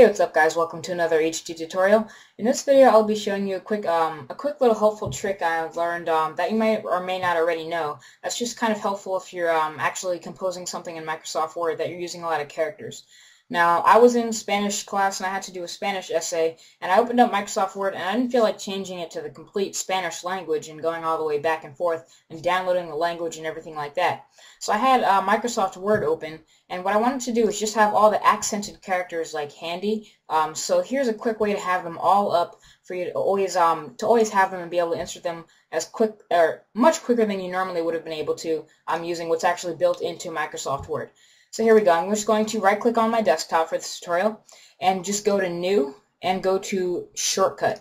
Hey, what's up guys? Welcome to another HD tutorial. In this video, I'll be showing you a quick, um, a quick little helpful trick I've learned um, that you might or may not already know. That's just kind of helpful if you're um, actually composing something in Microsoft Word that you're using a lot of characters. Now, I was in Spanish class and I had to do a Spanish essay, and I opened up Microsoft Word and I didn't feel like changing it to the complete Spanish language and going all the way back and forth and downloading the language and everything like that. So I had uh, Microsoft Word open, and what I wanted to do is just have all the accented characters like handy. Um, so here's a quick way to have them all up for you to always um, to always have them and be able to insert them as quick or much quicker than you normally would have been able to um, using what's actually built into Microsoft Word. So here we go. I'm just going to right click on my desktop for this tutorial and just go to new and go to shortcut.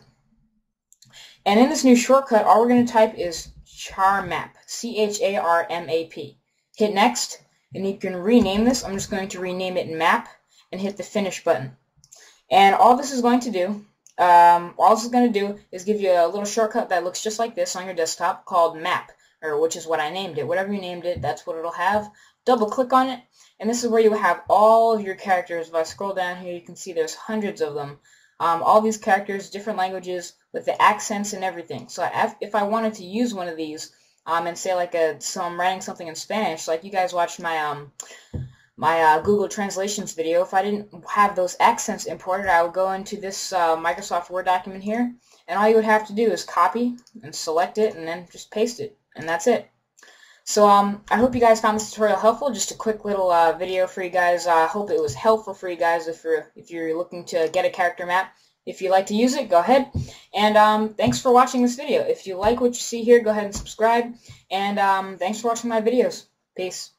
And in this new shortcut, all we're going to type is charmap, C-H-A-R-M-A-P. Hit next, and you can rename this. I'm just going to rename it map and hit the finish button. And all this is going to do, um, all this is going to do is give you a little shortcut that looks just like this on your desktop called map, or which is what I named it. Whatever you named it, that's what it'll have. Double click on it, and this is where you have all of your characters. If I scroll down here, you can see there's hundreds of them. Um, all these characters, different languages, with the accents and everything. So if I wanted to use one of these um, and say like a, so I'm writing something in Spanish, like you guys watched my um, my uh, Google Translations video, if I didn't have those accents imported, I would go into this uh, Microsoft Word document here, and all you would have to do is copy and select it, and then just paste it, and that's it. So um, I hope you guys found this tutorial helpful. Just a quick little uh, video for you guys. I hope it was helpful for you guys if you're if you're looking to get a character map. If you like to use it, go ahead. And um, thanks for watching this video. If you like what you see here, go ahead and subscribe. And um, thanks for watching my videos. Peace.